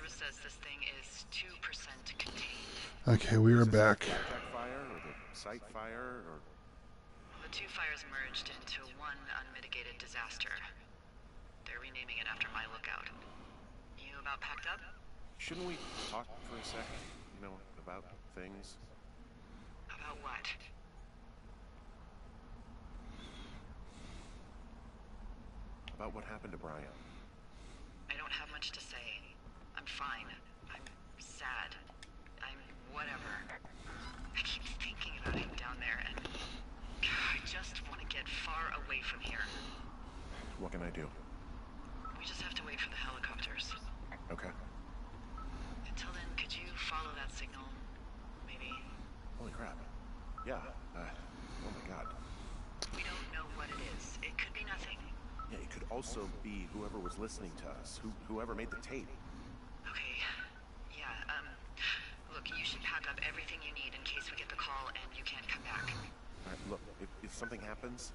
service says this thing is 2% contained. Okay, we are back. the fire or the site fire or The two fires merged into one unmitigated disaster. They're renaming it after my lookout. You about packed up? shouldn't we talk for a sec? You know, about things. About what? About what happened to Brian. I don't have much to say. Fine. I'm sad. I'm whatever. I keep thinking about him down there, and I just want to get far away from here. What can I do? We just have to wait for the helicopters. Okay. Until then, could you follow that signal? Maybe. Holy crap. Yeah. Uh, oh my god. We don't know what it is. It could be nothing. Yeah, it could also be whoever was listening to us, who, whoever made the tape. Okay. Yeah, um, look, you should pack up everything you need in case we get the call and you can't come back. All right, look, if, if something happens,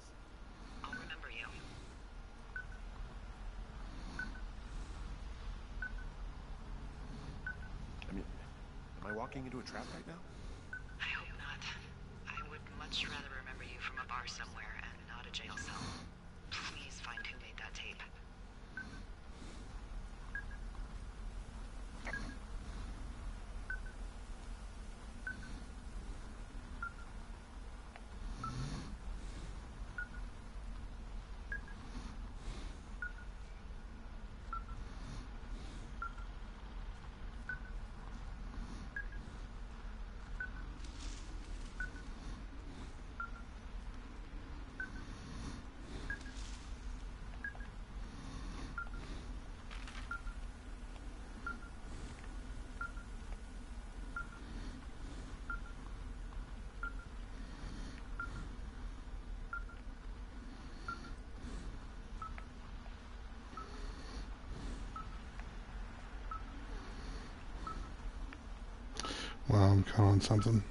I'll remember you. I mean, am I walking into a trap right now? I hope not. I would much rather remember you from a bar somewhere and not a jail cell. Please find who made that tape. Wow, I'm caught on something.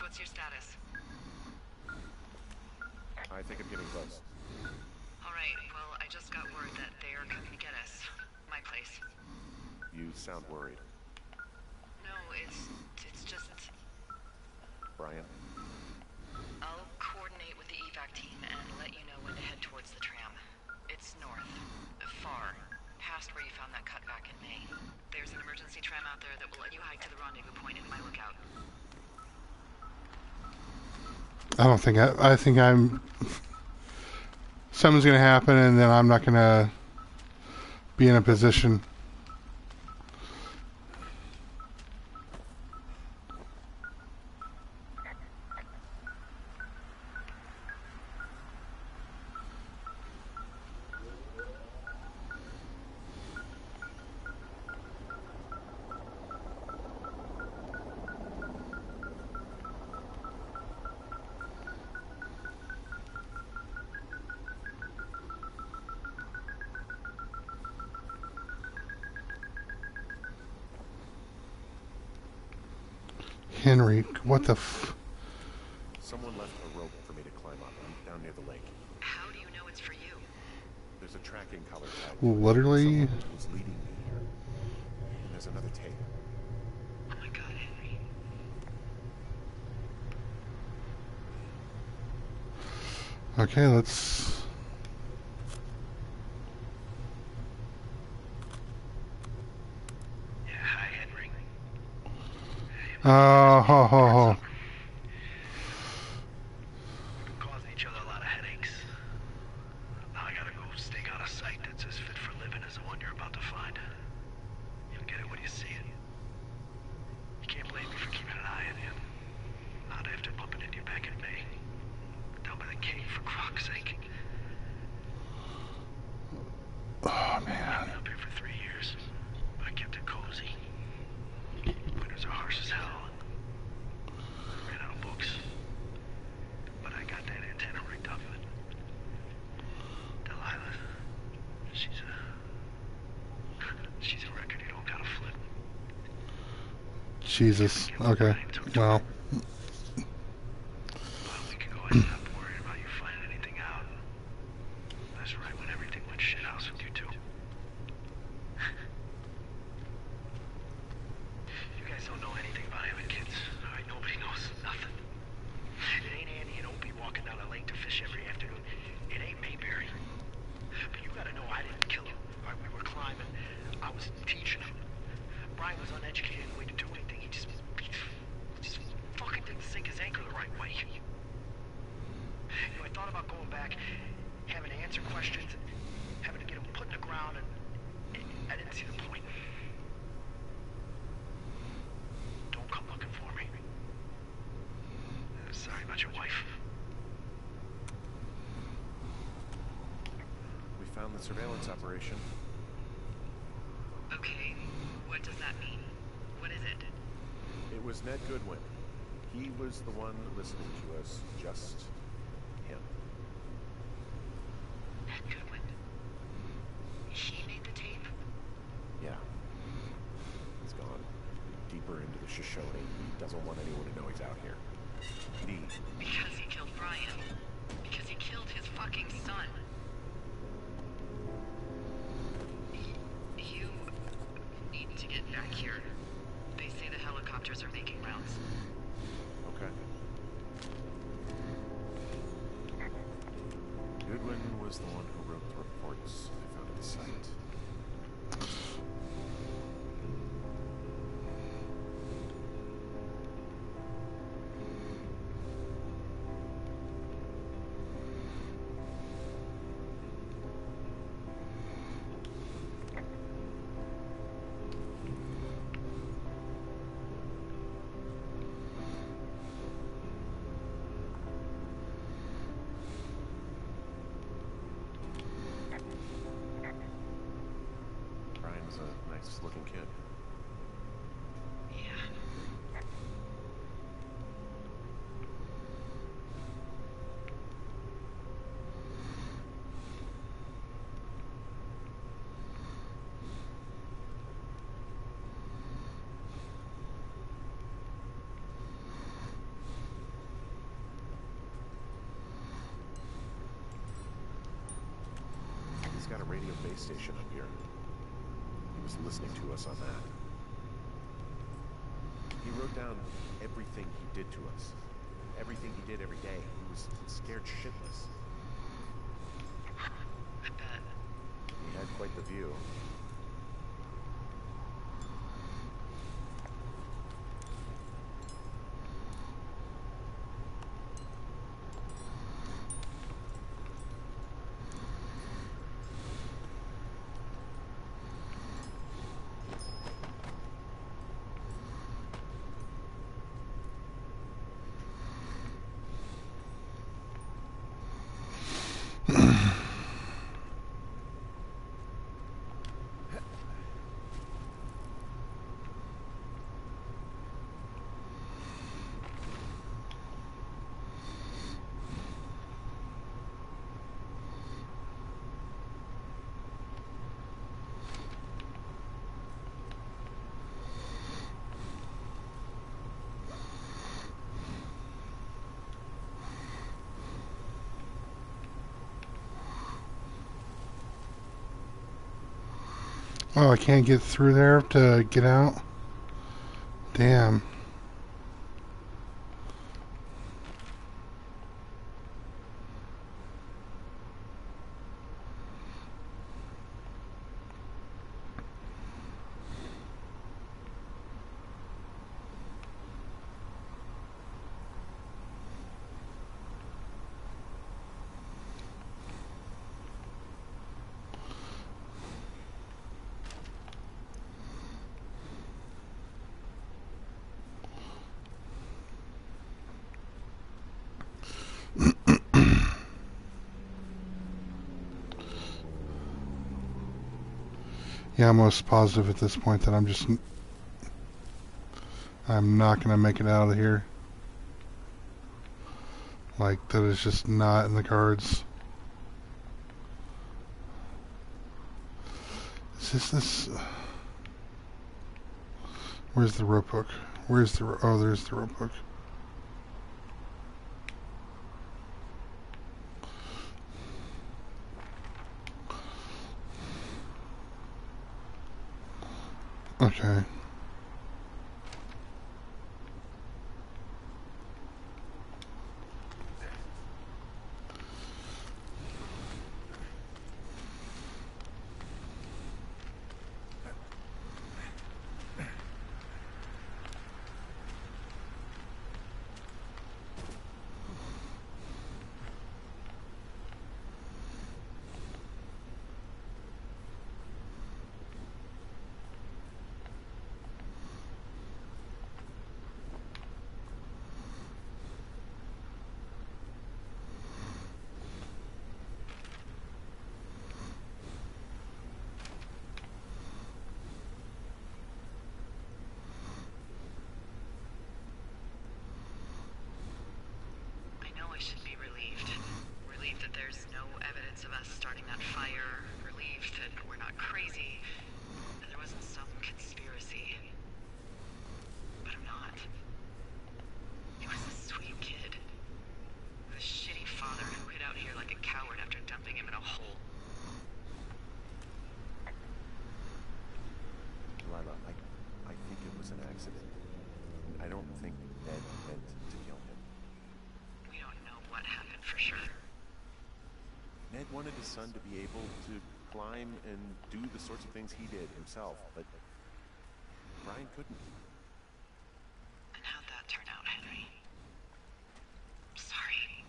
What's your status? I think I'm getting close. Alright, well, I just got word that they are coming to get us. My place. You sound worried. No, it's... it's just... Brian? I'll coordinate with the evac team and let you know when to head towards the tram. It's north. Far. Past where you found that cutback in May. There's an emergency tram out there that will let you hike to the rendezvous point in my lookout. I don't think I. I think I'm. Something's gonna happen, and then I'm not gonna be in a position. Henry, what the f? Someone left a rope for me to climb up. I'm down near the lake. How do you know it's for you? There's a tracking collar tag. Literally. Was leading me here. And there's another tape. Oh my god, Henry. Okay, let's. Yeah, hi, Henry. Oh, ho, ho, ho. Causing each other a lot of headaches. Now I gotta go stake out a site that's as fit for living as the one you're about to find. You'll get it when you see it. You can't blame me for keeping an eye on you. Not after bumping into you back in May. Down by the cave, for Croc's sake. Oh man. Been up here for three years. I kept it cozy. Winters are harsh as hell. Jesus. Okay. Well, But we can go ahead and stop worrying about you finding anything out. That's right when everything went shithouse with you two. You guys don't know anything about having kids. Alright, nobody knows nothing. It ain't Andy and Opie walking down the lake to fish every afternoon. It ain't Mayberry. But you gotta know I didn't kill him. Alright, we were climbing. I was teaching him. Brian was uneducated in the way to do anything. He just, he just fucking didn't sink his anchor the right way. You know, I thought about going back, having to answer questions, and having to get him put in the ground, and I didn't see the point. Don't come looking for me. Sorry about your wife. We found the surveillance operation. Okay, what does that mean? What is it? It was Ned Goodwin. He was the one listening to us. Just him. Yeah. He's got a radio base station up here. He was listening to us on that. He wrote down everything he did to us. Everything he did every day. He was scared shitless. I bet. He had quite the view. Oh, I can't get through there to get out. Damn. I'm most positive at this point that I'm just. I'm not gonna make it out of here. Like, that is just not in the cards. Is this this. Where's the rope hook? Where's the oh? There's the rope hook. Okay. I know I should be relieved. Relieved that there's no evidence of us starting that fire. Relieved that we're not crazy. That there wasn't some conspiracy. But I'm not. He was a sweet kid. With a shitty father who hid out here like a coward after dumping him in a hole. Lila, I, I think it was an accident. I don't think Ned meant to kill him. We don't know what happened for sure. Ned wanted his son to be able to climb and do the sorts of things he did himself, but Brian couldn't. And how'd that turn out, Henry? Sorry.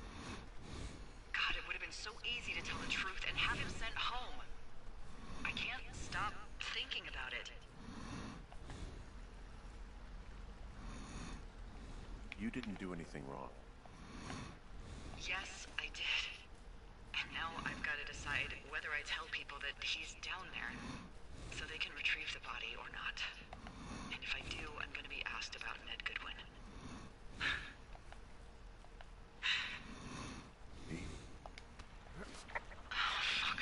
God, it would have been so easy to tell the truth and have him sent home. I can't stop thinking about it. You didn't do anything wrong. Yes, I did. And now I've got to decide whether I tell people that he's down there so they can retrieve the body or not. And if I do, I'm going to be asked about Ned Goodwin. V. Oh,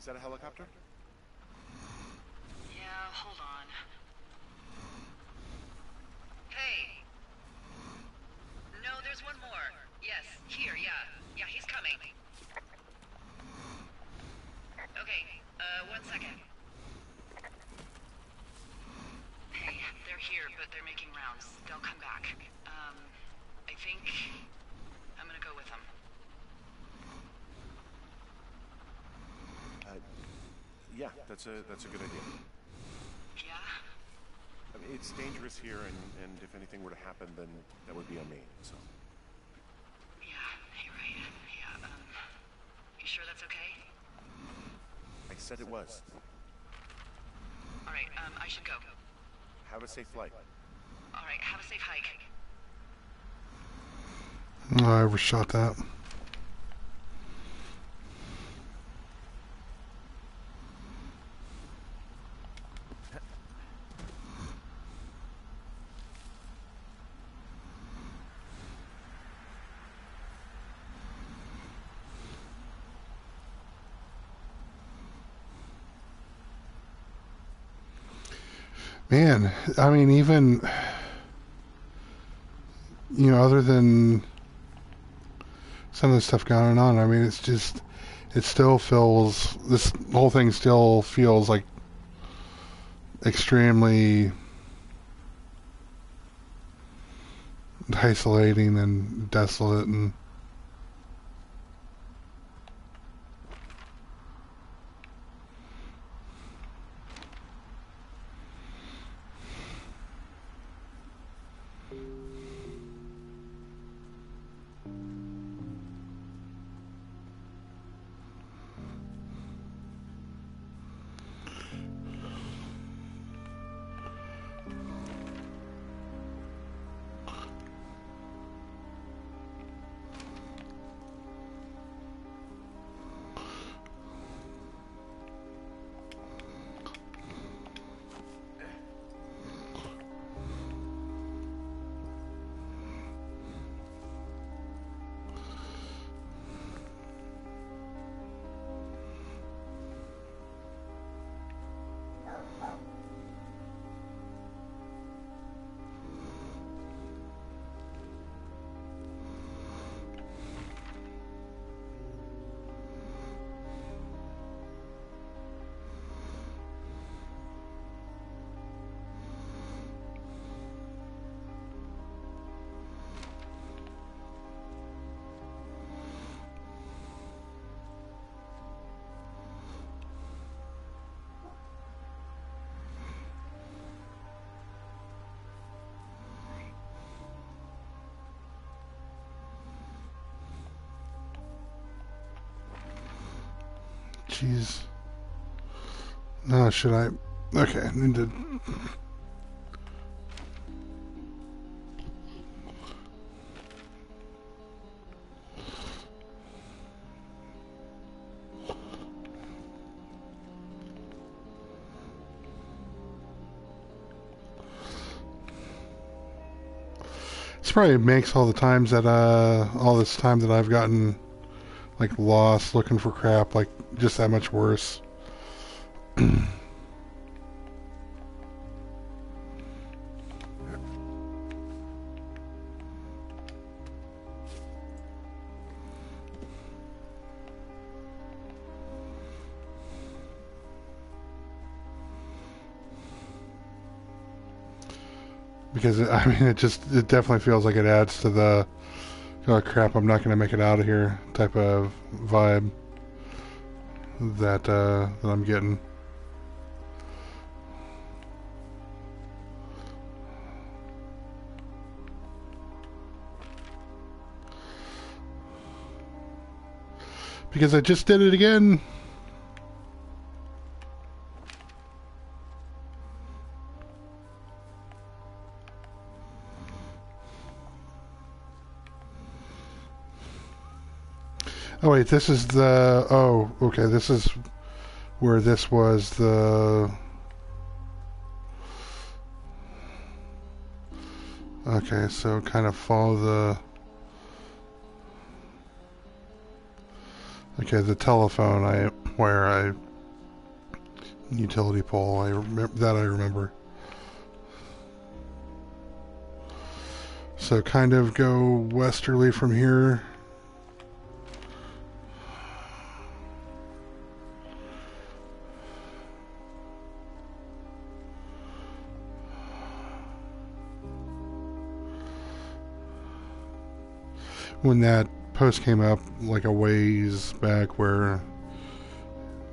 Is that a helicopter? Yeah, hold on. Hey! No, there's one more. Yes, here, yeah. Yeah, he's coming. Okay, uh, one second. Hey, they're here, but they're making rounds. They'll come back. Um, I think I'm gonna go with them. Uh, yeah, that's a that's a good idea. Yeah? I mean, it's dangerous here, and, and if anything were to happen, then that would be on me. So, Yeah, you're right. Yeah, um, you sure that's okay? I said it was. Alright, um, I should go. Have a safe flight. Alright, have a safe hike. I overshot that. Man, I mean, even you know, other than some of the stuff going on, I mean, it's just it still feels this whole thing still feels like extremely isolating and desolate and jeez. No, should I? Okay, I need to. This probably makes all the times that uh all this time that I've gotten like lost looking for crap like just that much worse. because I mean it just it definitely feels like it adds to the oh crap I'm not gonna make it out of here type of vibe that uh, that I'm getting. Because I just did it again. Oh wait, this is the oh okay, this is where this was the Okay, so kind of follow the Okay, the telephone I where I utility pole, I remember that I remember. So kind of go westerly from here. When that post came up like a ways back where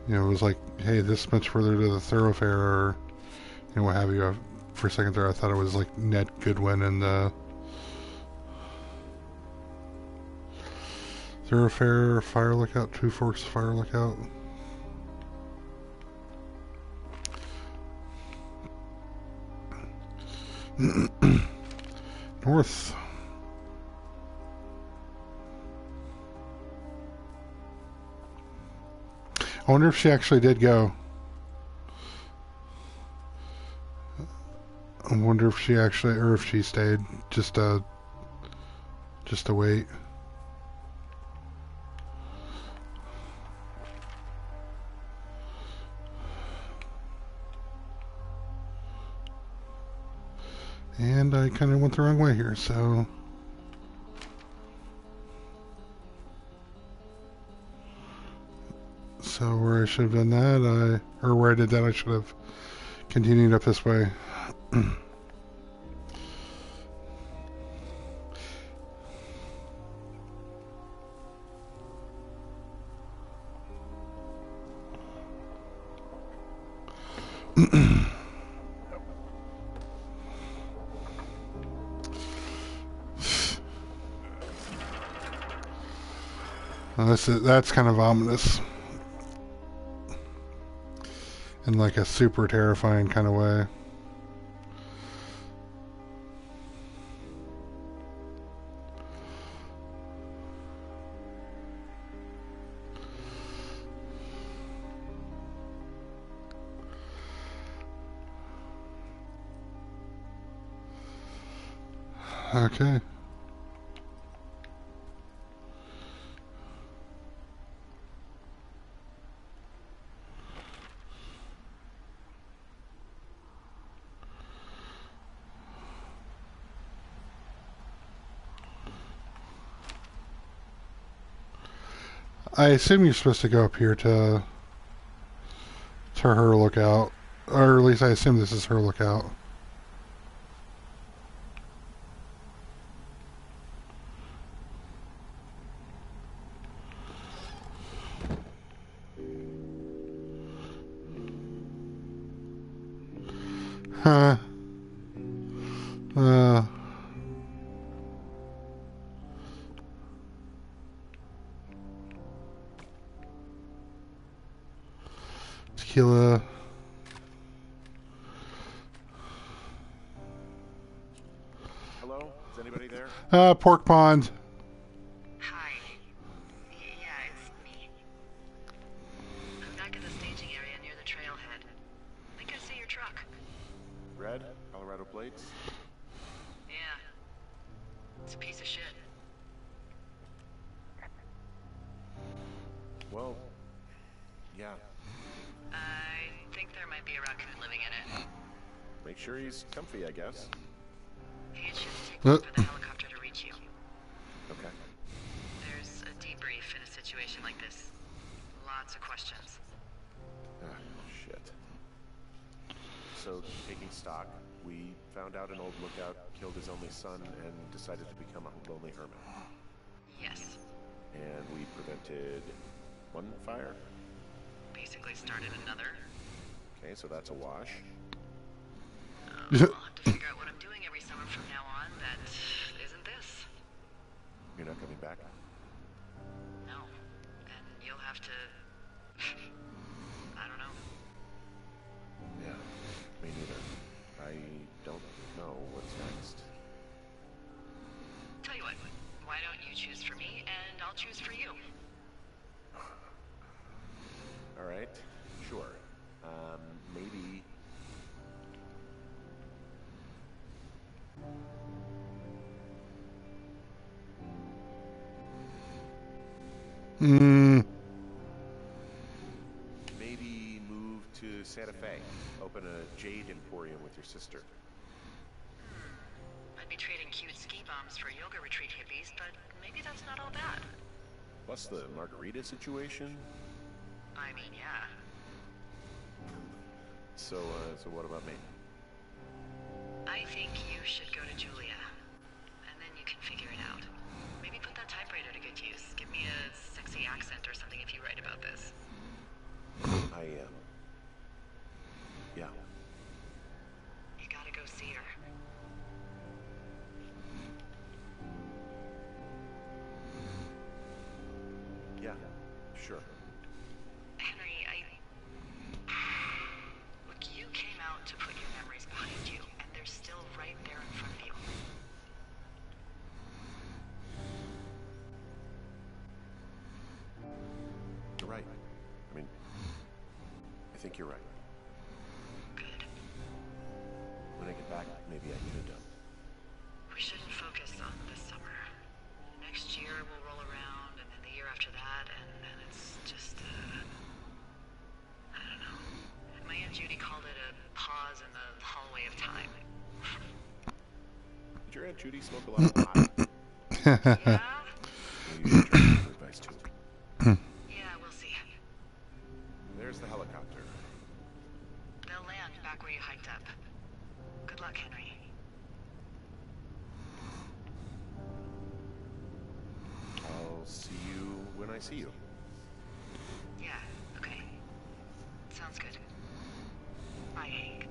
you know it was like hey this much further to the Thorofare or you know what have you. For a second there I thought it was like Ned Goodwin and the Thorofare fire lookout two forks fire lookout. North I wonder if she actually did go. I wonder if she actually, or if she stayed, just uh, just to wait. And I kind of went the wrong way here, so... So where I should have done that, I or where I did that, I should have continued up this way. This is, that's kind of ominous in like a super terrifying kind of way. Okay. I assume you're supposed to go up here to to her lookout, or at least I assume this is her lookout. Pork pond. Hi. Yeah, it's me. I'm back at the staging area near the trailhead. think I see your truck. Red? Colorado plates? Yeah. It's a piece of shit. Well, yeah. I think there might be a raccoon living in it. Make sure he's comfy, I guess. It should take one Uh. for the helicopter stock, we found out an old lookout killed his only son and decided to become a lonely hermit. Yes. And we prevented one fire. Basically started another. Okay, so that's a wash. Um, I'll have to figure out what I'm doing every summer from now on that isn't this. You're not coming back? No. And you'll have to... choose for you? All right, sure. Um, maybe. Hmm. Maybe move to Santa Fe. Open a jade emporium with your sister. I'd be trading cute ski bombs for yoga retreat hippies, but maybe that's not all bad. Plus the margarita situation. I mean, yeah. So, uh, so what about me? I think you should go to Julia. And then you can figure it out. Maybe put that typewriter to good use. Give me a sexy accent or something if you write about this. I am. yeah. Think you're right. Good. When I get back, maybe I get it done. We shouldn't focus on this summer. Next year we'll roll around, and then the year after that, and then it's just, uh. I don't know. My Aunt Judy called it a pause in the hallway of time. Did your Aunt Judy smoke a lot of pot? Yeah? Maybe you should try her advice too. Yeah, we'll see. There's the helicopter. They'll land back where you hiked up. Good luck, Henry. I'll see you when I see you. Yeah, okay. Sounds good. Bye, Hank.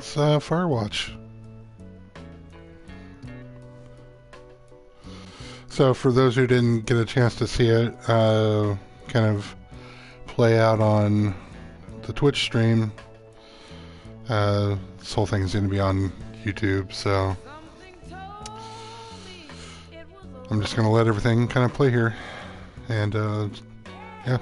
That's uh, Firewatch. So, for those who didn't get a chance to see it, uh, kind of play out on the Twitch stream, uh, this whole thing is going to be on YouTube, so I'm just going to let everything kind of play here. And, uh, yeah.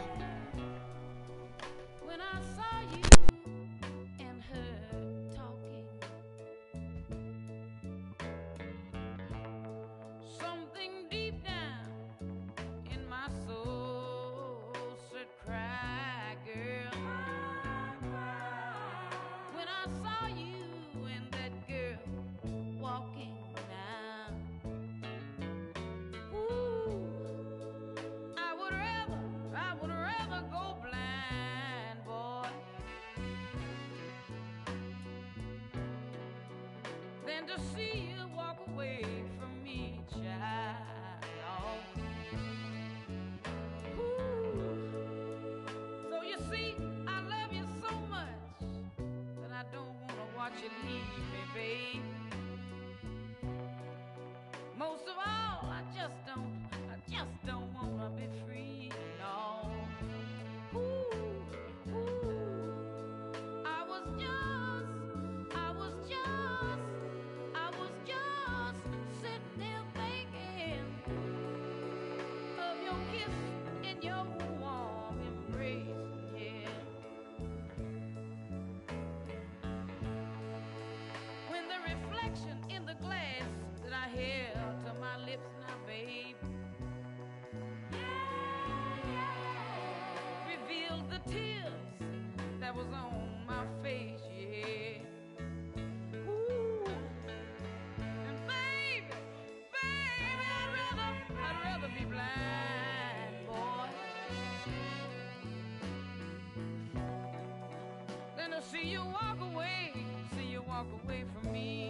Watch you leave me, babe. Most of all, I just don't, I just don't want to be free, no. Ooh, ooh. I was just, I was just, I was just sitting there thinking of your kiss see you walk away, see you walk away from me.